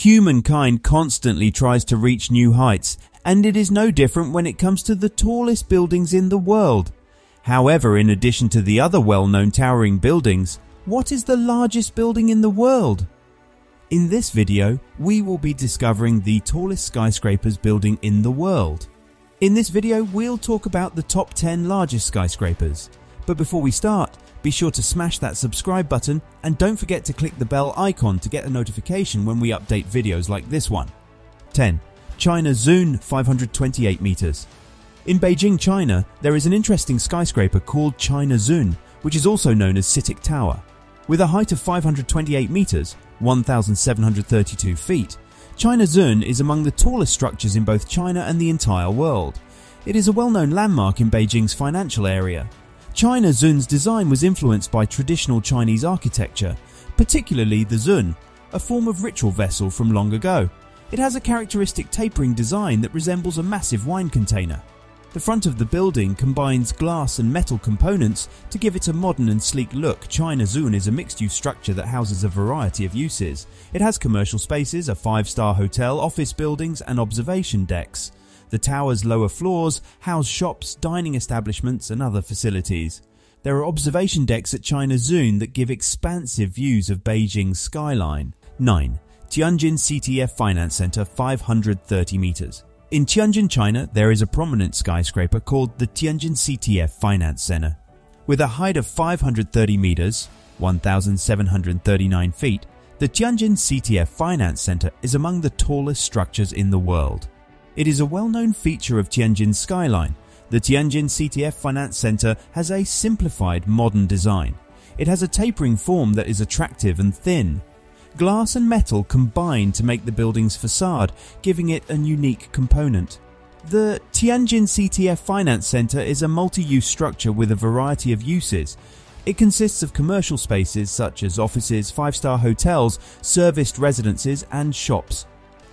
Humankind constantly tries to reach new heights, and it is no different when it comes to the tallest buildings in the world. However, in addition to the other well-known towering buildings, what is the largest building in the world? In this video, we will be discovering the tallest skyscrapers building in the world. In this video, we'll talk about the top 10 largest skyscrapers. But before we start, be sure to smash that subscribe button and don't forget to click the bell icon to get a notification when we update videos like this one. 10. China Zun 528 meters. In Beijing, China, there is an interesting skyscraper called China Zun, which is also known as CITIC Tower. With a height of 528 meters, 1,732 feet, China Zun is among the tallest structures in both China and the entire world. It is a well-known landmark in Beijing's financial area. China Zun's design was influenced by traditional Chinese architecture, particularly the Zun, a form of ritual vessel from long ago. It has a characteristic tapering design that resembles a massive wine container. The front of the building combines glass and metal components to give it a modern and sleek look. China Zun is a mixed-use structure that houses a variety of uses. It has commercial spaces, a five-star hotel, office buildings and observation decks. The tower's lower floors house shops, dining establishments and other facilities. There are observation decks at China Zun that give expansive views of Beijing's skyline. 9. Tianjin CTF Finance Center 530 meters. In Tianjin, China, there is a prominent skyscraper called the Tianjin CTF Finance Center. With a height of 530 meters, 1,739 feet, the Tianjin CTF Finance Center is among the tallest structures in the world. It is a well-known feature of Tianjin's skyline. The Tianjin CTF Finance Center has a simplified modern design. It has a tapering form that is attractive and thin, Glass and metal combine to make the building's facade, giving it a unique component. The Tianjin CTF Finance Center is a multi-use structure with a variety of uses. It consists of commercial spaces such as offices, five-star hotels, serviced residences and shops.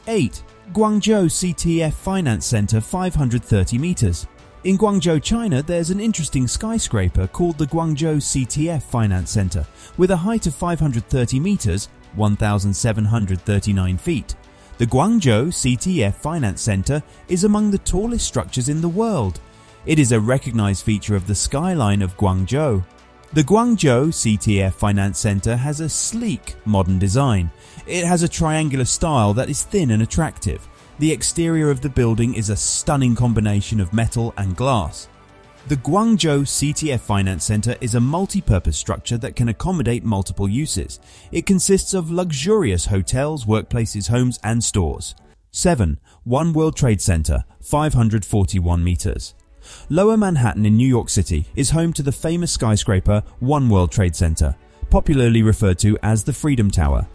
8. Guangzhou CTF Finance Center 530 meters. In Guangzhou, China, there's an interesting skyscraper called the Guangzhou CTF Finance Center. With a height of 530 meters, 1,739 feet. The Guangzhou CTF Finance Center is among the tallest structures in the world. It is a recognized feature of the skyline of Guangzhou. The Guangzhou CTF Finance Center has a sleek, modern design. It has a triangular style that is thin and attractive. The exterior of the building is a stunning combination of metal and glass. The Guangzhou CTF Finance Center is a multi-purpose structure that can accommodate multiple uses. It consists of luxurious hotels, workplaces, homes and stores. 7. One World Trade Center, 541 meters. Lower Manhattan in New York City is home to the famous skyscraper One World Trade Center, popularly referred to as the Freedom Tower.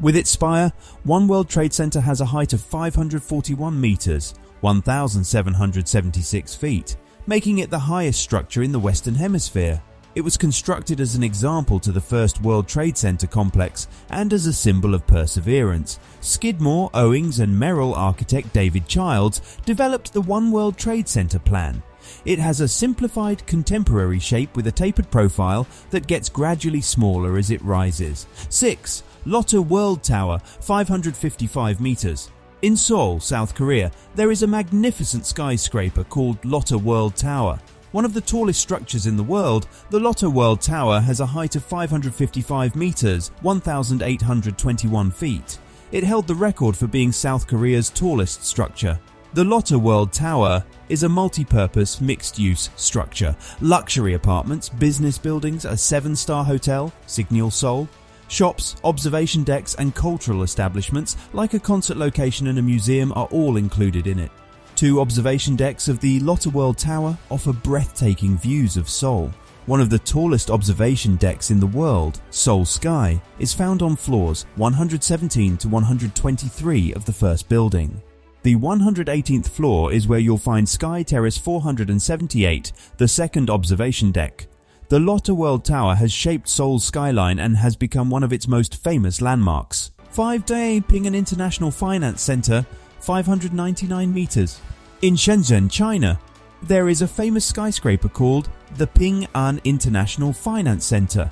With its spire, One World Trade Center has a height of 541 meters, 1,776 feet making it the highest structure in the Western Hemisphere. It was constructed as an example to the first World Trade Center complex and as a symbol of perseverance. Skidmore, Owings and Merrill architect David Childs developed the One World Trade Center plan. It has a simplified contemporary shape with a tapered profile that gets gradually smaller as it rises. 6. Lotte World Tower, 555 meters. In Seoul, South Korea, there is a magnificent skyscraper called Lotte World Tower. One of the tallest structures in the world, the Lotte World Tower has a height of 555 meters, 1,821 feet. It held the record for being South Korea's tallest structure. The Lotte World Tower is a multi-purpose mixed-use structure. Luxury apartments, business buildings, a seven-star hotel, Signiel Seoul, Shops, observation decks and cultural establishments like a concert location and a museum are all included in it. Two observation decks of the Lotte World Tower offer breathtaking views of Seoul. One of the tallest observation decks in the world, Seoul Sky, is found on floors 117 to 123 of the first building. The 118th floor is where you'll find Sky Terrace 478, the second observation deck, the Lotte World Tower has shaped Seoul's skyline and has become one of its most famous landmarks. 5 Day Ping An International Finance Center, 599 meters. In Shenzhen, China, there is a famous skyscraper called the Ping An International Finance Center.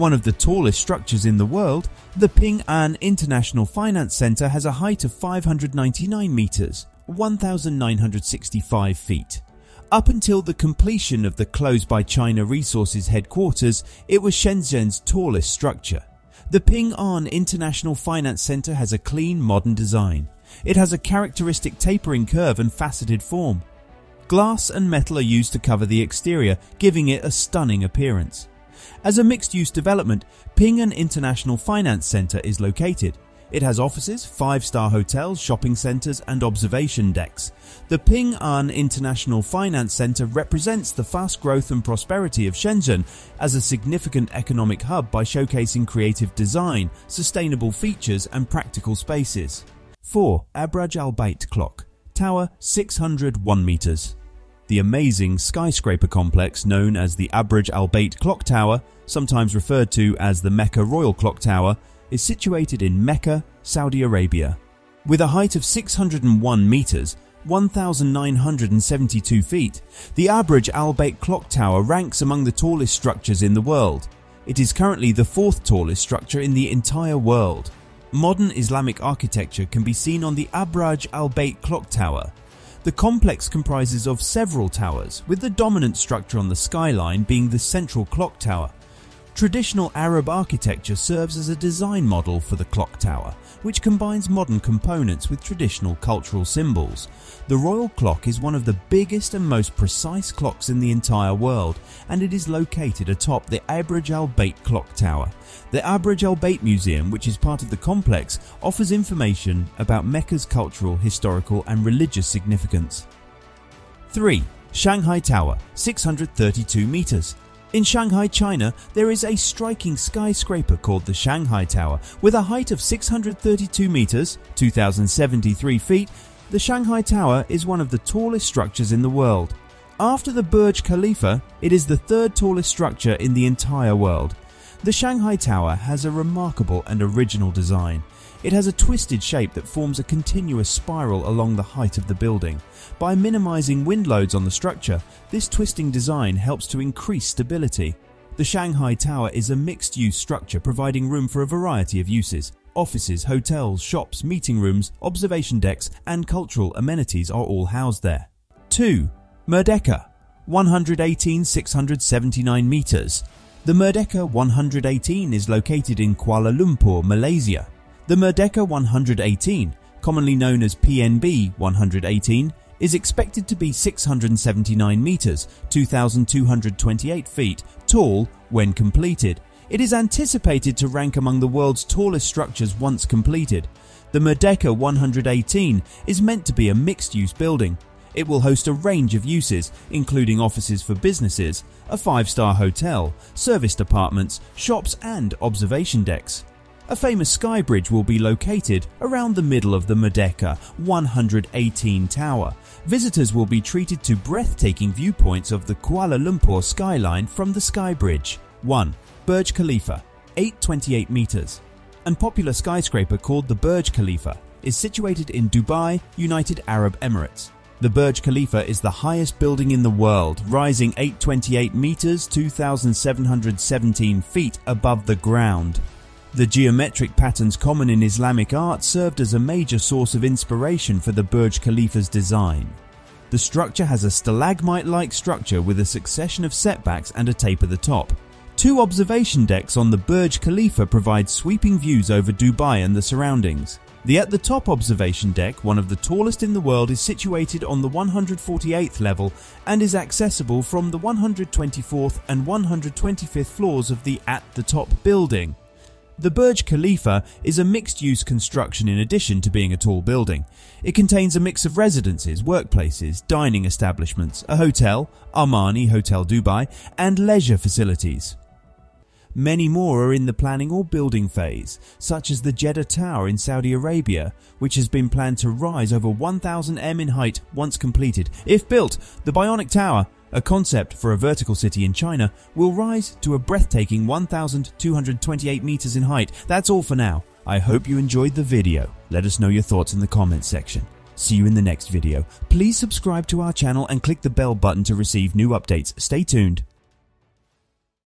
One of the tallest structures in the world, the Ping An International Finance Center has a height of 599 meters, 1,965 feet. Up until the completion of the closed by China Resources headquarters, it was Shenzhen's tallest structure. The Ping An International Finance Center has a clean modern design. It has a characteristic tapering curve and faceted form. Glass and metal are used to cover the exterior, giving it a stunning appearance. As a mixed-use development, Ping An International Finance Center is located. It has offices, five-star hotels, shopping centers and observation decks. The Ping An International Finance Center represents the fast growth and prosperity of Shenzhen as a significant economic hub by showcasing creative design, sustainable features and practical spaces. 4. Abraj Al Bait Clock Tower 601 meters. The amazing skyscraper complex known as the Abraj Al Bait Clock Tower, sometimes referred to as the Mecca Royal Clock Tower, is situated in Mecca, Saudi Arabia. With a height of 601 meters, 1,972 feet, the Abraj Al Bait Clock Tower ranks among the tallest structures in the world. It is currently the fourth tallest structure in the entire world. Modern Islamic architecture can be seen on the Abraj Al Bait Clock Tower. The complex comprises of several towers, with the dominant structure on the skyline being the central clock tower. Traditional Arab architecture serves as a design model for the clock tower, which combines modern components with traditional cultural symbols. The royal clock is one of the biggest and most precise clocks in the entire world, and it is located atop the Abraj Al Bait clock tower. The Abraj Al Bait Museum, which is part of the complex, offers information about Mecca's cultural, historical and religious significance. 3. Shanghai Tower, 632 meters. In Shanghai, China, there is a striking skyscraper called the Shanghai Tower with a height of 632 meters, 2073 feet. The Shanghai Tower is one of the tallest structures in the world. After the Burj Khalifa, it is the third tallest structure in the entire world. The Shanghai Tower has a remarkable and original design. It has a twisted shape that forms a continuous spiral along the height of the building. By minimizing wind loads on the structure, this twisting design helps to increase stability. The Shanghai Tower is a mixed-use structure providing room for a variety of uses. Offices, hotels, shops, meeting rooms, observation decks and cultural amenities are all housed there. 2. Merdeka 118 679 meters. The Merdeka 118 is located in Kuala Lumpur, Malaysia. The Merdeka 118, commonly known as PNB 118, is expected to be 679 meters, 2,228 feet tall when completed. It is anticipated to rank among the world's tallest structures once completed. The Merdeka 118 is meant to be a mixed-use building. It will host a range of uses, including offices for businesses, a five-star hotel, service departments, shops and observation decks. A famous sky bridge will be located around the middle of the Merdeka 118 tower. Visitors will be treated to breathtaking viewpoints of the Kuala Lumpur skyline from the sky bridge. 1. Burj Khalifa, 828 meters. An popular skyscraper called the Burj Khalifa is situated in Dubai, United Arab Emirates. The Burj Khalifa is the highest building in the world, rising 828 meters 2,717 feet above the ground. The geometric patterns common in Islamic art served as a major source of inspiration for the Burj Khalifa's design. The structure has a stalagmite-like structure with a succession of setbacks and a tape at the top. Two observation decks on the Burj Khalifa provide sweeping views over Dubai and the surroundings. The at the top observation deck, one of the tallest in the world, is situated on the 148th level and is accessible from the 124th and 125th floors of the at the top building. The Burj Khalifa is a mixed-use construction in addition to being a tall building. It contains a mix of residences, workplaces, dining establishments, a hotel, Armani Hotel Dubai, and leisure facilities. Many more are in the planning or building phase, such as the Jeddah Tower in Saudi Arabia, which has been planned to rise over 1000 m in height once completed. If built, the Bionic Tower a concept for a vertical city in China, will rise to a breathtaking 1,228 meters in height. That's all for now. I hope you enjoyed the video. Let us know your thoughts in the comments section. See you in the next video. Please subscribe to our channel and click the bell button to receive new updates. Stay tuned.